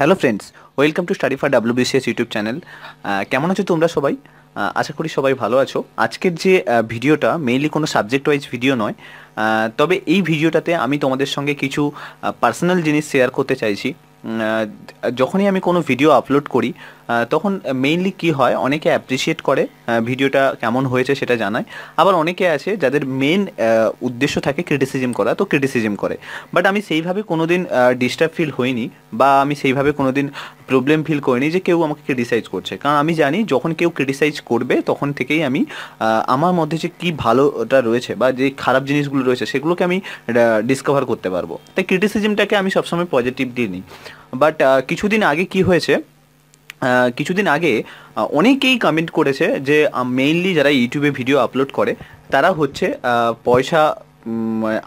Hello friends welcome to study for WBCS YouTube channel কেমন আছো তোমরা সবাই? আশা করি সবাই ভালো আছো। আজকের যে ভিডিওটা মেইনলি কোনো সাবজেক্ট ওয়াইজ ভিডিও নয় তবে এই ভিডিওটাতে আমি তোমাদের সঙ্গে কিছু পার্সোনাল জিনিস শেয়ার করতে চাইছি। যখনই আমি কোনো ভিডিও আপলোড করি তখন মেইনলি কি হয়, অনেকে অ্যাপ্রিসিয়েট করে ভিডিওটা কেমন হয়েছে সেটা জানায়। আবার অনেকে আছে যাদের মেন উদ্দেশ্য থাকে ক্রিটিসিজম করা, তো ক্রিটিসিজম করে। বাট আমি সেইভাবে কোনোদিন ডিস্টার্ব ফিল হইনি বা আমি সেইভাবে কোনোদিন প্রবলেম ফিল করিনি যে কেউ আমাকে ক্রিটিসাইজ করছে। কারণ আমি জানি যখন কেউ ক্রিটিসাইজ করবে, তখন থেকেই আমি আমার মধ্যে যে কী ভালোটা রয়েছে বা যে খারাপ জিনিসগুলো রয়েছে, সেগুলোকে আমি ডিসকভার করতে পারব। তাই ক্রিটিসিজমটাকে আমি সবসময় পজিটিভ পজিটিভলি নিই। বাট কিছুদিন আগে কি হয়েছে কিছুদিন আগে অনেকেই কমেন্ট করেছে যে মেইনলি যারা ইউটিউবে ভিডিও আপলোড করে, তারা হচ্ছে পয়সা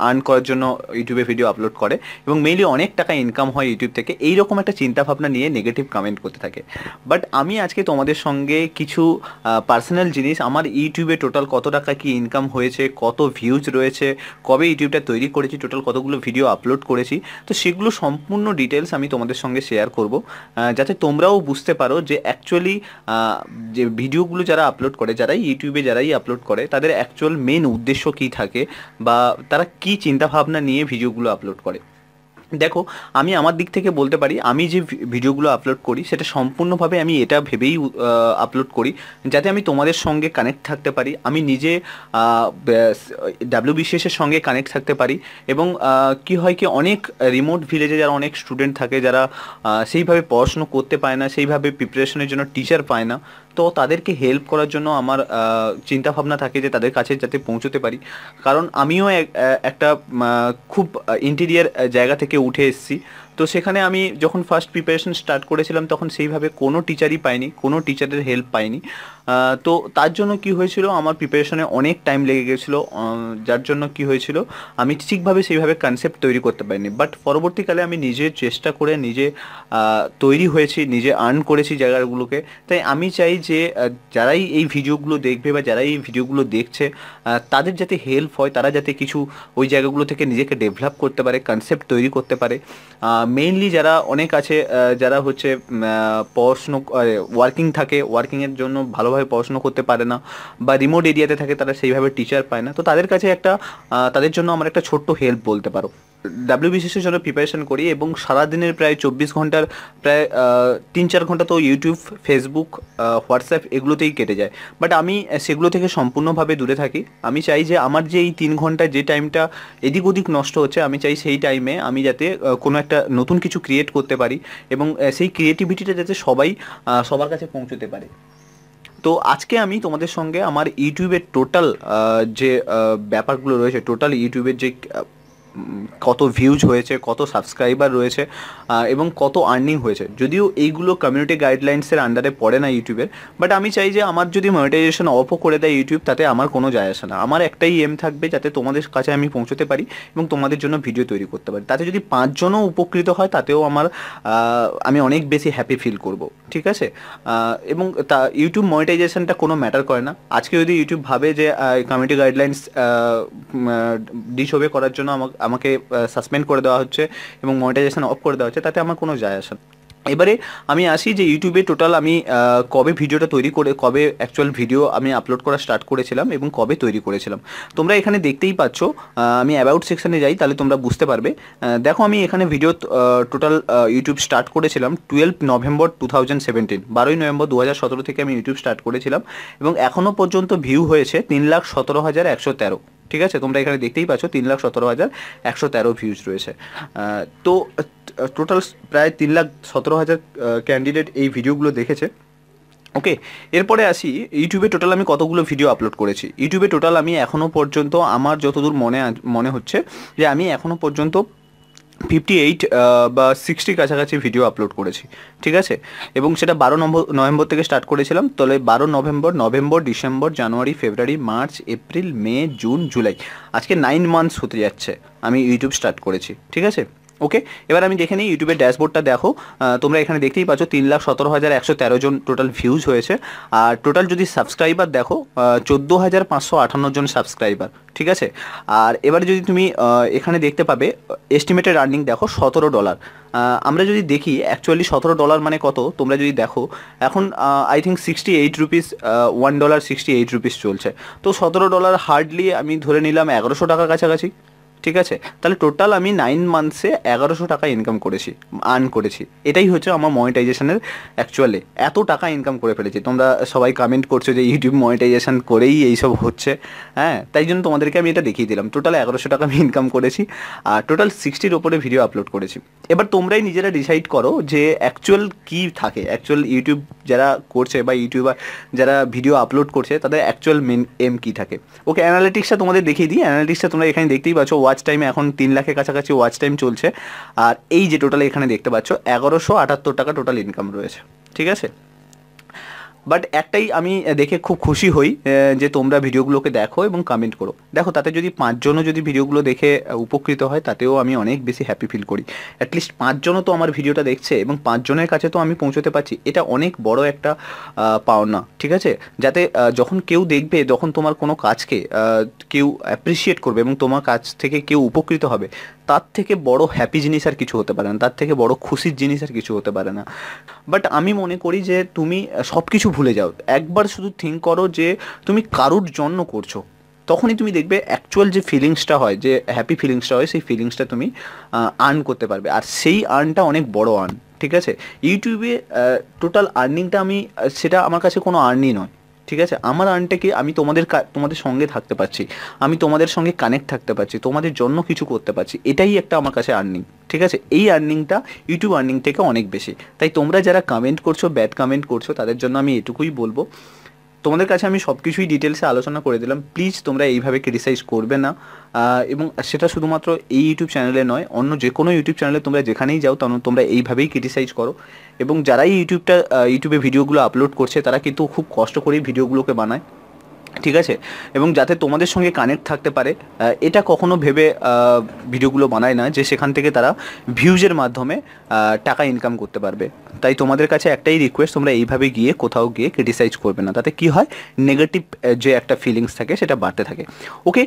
আর্ন করার জন্য ইউটিউবে ভিডিও আপলোড করে এবং মেইনলি অনেক টাকা ইনকাম হয় ইউটিউব থেকে এই রকম একটা চিন্তা ভাবনা নিয়ে নেগেটিভ কমেন্ট করতে থাকে। বাট আমি আজকে তোমাদের সঙ্গে কিছু পার্সোনাল জিনিস, আমার ইউটিউবে টোটাল কত টাকা কি ইনকাম হয়েছে, কত ভিউজ রয়েছে, কবে ইউটিউবটা তৈরি করেছি টোটাল কতগুলো ভিডিও আপলোড করেছি, তো সেগুলো সম্পূর্ণ ডিটেলস আমি তোমাদের সঙ্গে শেয়ার করব। যাতে তোমরাও বুঝতে পারো যে অ্যাকচুয়ালি যে ভিডিওগুলো যারা আপলোড করে, যারাই ইউটিউবে যারাই আপলোড করে, তাদের অ্যাকচুয়াল মেন উদ্দেশ্য কী থাকে বা তারা কী চিন্তাভাবনা নিয়ে ভিডিওগুলো আপলোড করে। দেখো, আমি আমার দিক থেকে বলতে পারি, আমি যে ভিডিওগুলো আপলোড করি, সেটা সম্পূর্ণভাবে আমি এটা ভেবেই আপলোড করি, যাতে আমি তোমাদের সঙ্গে কানেক্ট থাকতে পারি, আমি নিজে ডাব্লিউ বিসিএসের সঙ্গে কানেক্ট থাকতে পারি, এবং কি হয় কি, অনেক রিমোট ভিলেজে যারা অনেক স্টুডেন্ট থাকে, যারা সেইভাবে পড়াশুনো করতে পায় না, সেইভাবে প্রিপারেশনের জন্য টিচার পায় না তো তাদেরকে হেল্প করার জন্য আমার চিন্তা ভাবনা থাকে যে তাদের কাছে যাতে পৌঁছতে পারি। কারণ আমিও এক- একটা খুব ইন্টেরিয়ার জায়গা থেকে উঠে এসেছি। তো সেখানে আমি যখন ফার্স্ট প্রিপারেশন স্টার্ট করেছিলাম, তখন সেইভাবে কোনো টিচারই পাইনি, কোনো টিচারের হেল্প পাইনি। তো তার জন্য কি হয়েছিল, আমার প্রিপারেশনে অনেক টাইম লেগে গেছিল যার জন্য কি হয়েছিল, আমি ঠিকভাবে সেইভাবে কনসেপ্ট তৈরি করতে পারিনি। বাট পরবর্তীকালে আমি নিজে চেষ্টা করে নিজে তৈরি হয়েছি, নিজে আর্ন করেছি জায়গাগুলোকে। তাই আমি চাই যে যারাই এই ভিডিওগুলো দেখবে বা যারাই এই ভিডিওগুলো দেখছে তাদের যাতে হেল্প হয়, তারা যাতে কিছু ওই জায়গাগুলো থেকে নিজেকে ডেভেলপ করতে পারে কনসেপ্ট তৈরি করতে পারে। মেইনলি যারা অনেক আছে যারা হচ্ছে পড়াশুনো ওয়ার্কিং থাকে ওয়ার্কিংয়ের জন্য ভালোভাবে পড়াশুনো করতে পারে না বা রিমোট এরিয়াতে থাকে, তারা সেইভাবে টিচার পায় না। তো তাদের কাছে একটা তাদের জন্য আমার একটা ছোট্ট হেল্প বলতে পারো। ডাব্লিউবিসিএসের জন্য প্রিপারেশন করি এবং সারাদিনের প্রায় চব্বিশ ঘণ্টার প্রায় তিন চার ঘণ্টা তো ইউটিউব ফেসবুক হোয়াটসঅ্যাপ এগুলোতেই কেটে যায়। বাট আমি সেগুলো থেকে সম্পূর্ণভাবে দূরে থাকি। আমি চাই যে আমার যে এই তিন ঘণ্টা যে টাইমটা এদিক ওদিক নষ্ট হচ্ছে, আমি চাই সেই টাইমে আমি যাতে কোনো একটা নতুন কিছু ক্রিয়েট করতে পারি এবং সেই ক্রিয়েটিভিটিটা যাতে সবাই সবার কাছে পৌঁছতে পারে। তো আজকে আমি তোমাদের সঙ্গে আমার ইউটিউবের টোটাল যে ব্যাপারগুলো রয়েছে টোটাল ইউটিউবের যে কত ভিউজ হয়েছে, কত সাবস্ক্রাইবার রয়েছে এবং কত আর্নিং হয়েছে। যদিও এইগুলো কমিউনিটি গাইডলাইন্সের আন্ডারে পড়ে না ইউটিউবের বাট আমি চাই যে আমার যদি মনিটাইজেশন অফও করে দেয় ইউটিউব তাতে আমার কোনো যায় আসে না। আমার একটাই এম থাকবে যাতে তোমাদের কাছে আমি পৌঁছতে পারি এবং তোমাদের জন্য ভিডিও তৈরি করতে পারি। তাতে যদি পাঁচজনও উপকৃত হয়, তাতেও আমার আমি অনেক বেশি হ্যাপি ফিল করব। ঠিক আছে? এবং তা ইউটিউব মনিটাইজেশনটা কোনো ম্যাটার করে না। আজকে যদি ইউটিউব ভাবে যে কমিউনিটি গাইডলাইন্স ডিসওবে করার জন্য আমাকে আমাকে সাসপেন্ড করে দেওয়া হচ্ছে এবং মনিটাইজেশন অফ করে দেওয়া হচ্ছে, তাতে আমার কোনো যায় আসে এবারে আমি আসি যে ইউটিউবে টোটাল আমি কবে ভিডিওটা তৈরি করে, কবে অ্যাকচুয়াল ভিডিও আমি আপলোড করা স্টার্ট করেছিলাম এবং কবে তৈরি করেছিলাম। তোমরা এখানে দেখতেই পাচ্ছ আমি অ্যাবাউট সেকশনে যাই, তাহলে তোমরা বুঝতে পারবে। দেখো আমি এখানে ভিডিও টোটাল ইউটিউব স্টার্ট করেছিলাম twelve November two thousand seventeen বারোই নভেম্বর দু হাজার সতেরো থেকে আমি ইউটিউব স্টার্ট করেছিলাম এবং এখনও পর্যন্ত ভিউ হয়েছে তিন লাখ সতেরো হাজার একশো তেরো। ঠিক আছে? তোমরা এখানে দেখতেই পাচ্ছ তিন লাখ সতেরো হাজার একশো তেরো ভিউজ রয়েছে। তো টোটাল প্রায় তিন লাখ সতেরো হাজার ক্যান্ডিডেট এই ভিডিওগুলো দেখেছে। ওকে, এরপরে আসি, ইউটিউবে টোটাল আমি কতগুলো ভিডিও আপলোড করেছি? ইউটিউবে টোটাল আমি এখনও পর্যন্ত, আমার যতদূর মনে মনে হচ্ছে যে আমি এখনও পর্যন্ত ফিফটি এইট বা সিক্সটির কাছাকাছি ভিডিও আপলোড করেছি, ঠিক আছে? এবং সেটা বারো নম্বর, নভেম্বর থেকে স্টার্ট করেছিলাম, তাহলে বারো November November, December, January, February, March, April, May, June, July. আজকে নাইন মান্থস হতে যাচ্ছে, আমি ইউটিউব স্টার্ট করেছি, ঠিক আছে? ওকে এবার আমি দেখে নিই ইউটিউবের ড্যাশবোর্ডটা দেখো। তোমরা এখানে দেখতেই পাচ্ছ তিন লাখ সতেরো হাজার একশো তেরো জন টোটাল ভিউজ হয়েছে। আর টোটাল যদি সাবস্ক্রাইবার দেখো চোদ্দ হাজার পাঁচশো আটান্ন জন সাবস্ক্রাইবার ঠিক আছে? আর এবারে যদি তুমি এখানে দেখতে পাবে এস্টিমেটেড আর্নিং দেখো সতেরো ডলার আমরা যদি দেখি অ্যাকচুয়ালি সতেরো ডলার মানে কত? তোমরা যদি দেখো, এখন I think sixty eight rupees one dollar sixty eight rupees চলছে। তো সতেরো ডলার হার্ডলি আমি ধরে নিলাম এগারোশো টাকার কাছাকাছি। ঠিক আছে? তাহলে টোটাল আমি নাইন মান্থসে এগারোশো টাকা ইনকাম করেছি আর্ন করেছি। এটাই হচ্ছে আমার মনিটাইজেশনের অ্যাকচুয়ালি এত টাকা ইনকাম করে ফেলেছি। তোমরা সবাই কমেন্ট করছ যে ইউটিউব মনিটাইজেশন করেই এইসব হচ্ছে। হ্যাঁ তাই জন্য তোমাদেরকে আমি এটা দেখিয়ে দিলাম। টোটাল এগারোশো টাকা আমি ইনকাম করেছি, আর টোটাল সিক্সটির ওপরে ভিডিও আপলোড করেছি। এবার তোমরাই নিজেরা ডিসাইড করো যে অ্যাকচুয়াল কী থাকে। অ্যাকচুয়াল ইউটিউব যারা করছে বা ইউটিউবার যারা ভিডিও আপলোড করছে, তাদের অ্যাকচুয়াল মেন এম কী থাকে। ওকে অ্যানালিটিক্সটা তোমাদের দেখিয়ে দিই। অ্যানালিটিক্সটা তোমরা এখানে দেখতেই পাচ্ছ ওয়াচ টাইমে এখন তিন লাখের কাছাকাছি ওয়াচ টাইম চলছে। আর এই যে টোটাল এখানে দেখতে পাচ্ছ, এগারোশো আটাত্তর টাকা টোটাল ইনকাম রয়েছে। ঠিক আছে? বাট একটাই আমি দেখে খুব খুশি হই যে তোমরা ভিডিওগুলোকে দেখো এবং কমেন্ট করো। দেখো, তাতে যদি পাঁচজনও যদি ভিডিওগুলো দেখে উপকৃত হয়, তাতেও আমি অনেক বেশি হ্যাপি ফিল করি। অ্যাটলিস্ট পাঁচজনও তো আমার ভিডিওটা দেখছে এবং পাঁচজনের কাছে তো আমি পৌঁছতে পারছি। এটা অনেক বড় একটা পাওনা, ঠিক আছে? যাতে যখন কেউ দেখবে, যখন তোমার কোনো কাজকে কেউ অ্যাপ্রিসিয়েট করবে এবং তোমার কাছ থেকে কেউ উপকৃত হবে তার থেকে বড় হ্যাপি জিনিস আর কিছু হতে পারে না, তার থেকে বড় খুশির জিনিস আর কিছু হতে পারে না। বাট আমি মনে করি যে তুমি সব কিছু ভুলে যাও। একবার শুধু থিঙ্ক করো যে তুমি কারুর জন্য করছ। তখনই তুমি দেখবে অ্যাকচুয়াল যে ফিলিংসটা হয়, যে হ্যাপি ফিলিংসটা হয়, সেই ফিলিংসটা তুমি আর্ন করতে পারবে। আর সেই আর্নটা অনেক বড় আর্ন ঠিক আছে? ইউটিউবে টোটাল আর্নিংটা আমি সেটা আমার কাছে কোনো আর্নই নয়। ঠিক আছে? আমার আর্নটাকে আমি তোমাদের তোমাদের সঙ্গে থাকতে পারছি। আমি তোমাদের সঙ্গে কানেক্ট থাকতে পারছি, তোমাদের জন্য কিছু করতে পারছি। এটাই একটা আমার কাছে আর্নিং ঠিক আছে? এই আর্নিংটা ইউটিউব আর্নিং থেকে অনেক বেশি। তাই তোমরা যারা কমেন্ট করছ ব্যাড কমেন্ট করছ, তাদের জন্য আমি এটুকুই বলব তোমাদের কাছে আমি সব কিছুই ডিটেলসে আলোচনা করে দিলাম। প্লিজ তোমরা এইভাবে ক্রিটিসাইজ করবে না। এবং সেটা শুধুমাত্র এই ইউটিউব চ্যানেলে নয়, অন্য যে কোনো ইউটিউব চ্যানেলে তোমরা যেখানেই যাও তখন তোমরা এইভাবেই ক্রিটিসাইজ করো। এবং যারাই ইউটিউবটা ইউটিউবে ভিডিওগুলো আপলোড করছে, তারা কিন্তু খুব কষ্ট করেই ভিডিওগুলোকে বানায়। ঠিক আছে? এবং যাতে তোমাদের সঙ্গে কানেক্ট থাকতে পারে এটা কখনো ভেবে ভিডিওগুলো বানায় না যে সেখান থেকে তারা ভিউজের মাধ্যমে টাকা ইনকাম করতে পারবে। তাই তোমাদের কাছে একটাই রিকোয়েস্ট তোমরা এইভাবে গিয়ে কোথাও গিয়ে ক্রিটিসাইজ করবে না। তাতে কি হয়? নেগেটিভ যে একটা ফিলিংস থাকে, সেটা বাড়তে থাকে। ওকে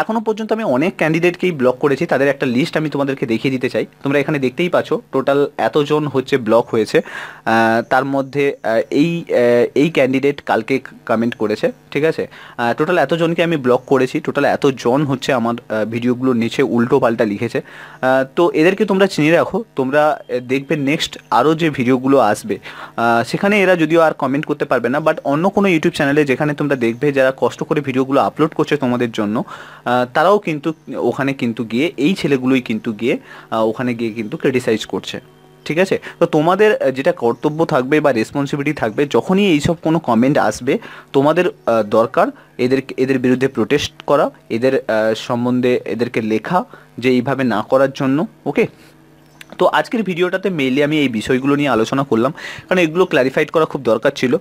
এখনও পর্যন্ত আমি অনেক ক্যান্ডিডেটকেই ব্লক করেছি। তাদের একটা লিস্ট আমি তোমাদেরকে দেখিয়ে দিতে চাই। তোমরা এখানে দেখতেই পাচ্ছ টোটাল এতজন হচ্ছে ব্লক হয়েছে। তার মধ্যে এই এই ক্যান্ডিডেট কালকে কমেন্ট করেছে, ঠিক আছে? টোটাল এতজনকে আমি ব্লক করেছি টোটাল এতজন হচ্ছে আমার ভিডিওগুলোর নিচে উল্টো পাল্টা লিখেছে। তো এদেরকে তোমরা চিনে রাখো, তোমরা দেখবে নেক্সট আরও যে ভিডিওগুলো আসবে। সেখানে এরা যদিও আর কমেন্ট করতে পারবে না বাট অন্য কোনো ইউটিউব চ্যানেলে যেখানে তোমরা দেখবে যারা কষ্ট করে ভিডিওগুলো আপলোড করছে তোমাদের জন্য তারাও কিন্তু ওখানে কিন্তু গিয়ে, এই ছেলেগুলোই কিন্তু গিয়ে ওখানে গিয়ে কিন্তু ক্রিটিসাইজ করছে। ঠিক আছে? তো তোমাদের যেটা কর্তব্য থাকবে বা রেসপন্সিবিলিটি থাকবে, যখনই এইসব কোনো কমেন্ট আসবে, তোমাদের দরকার এদের এদের বিরুদ্ধে প্রোটেস্ট করা, এদের সম্বন্ধে এদেরকে লেখা যে এইভাবে না করার জন্য ওকে তো আজকের ভিডিওটাতে মেইনলি আমি এই বিষয়গুলো নিয়ে আলোচনা করলাম। কারণ এগুলো ক্ল্যারিফাইড করা খুব দরকার ছিল।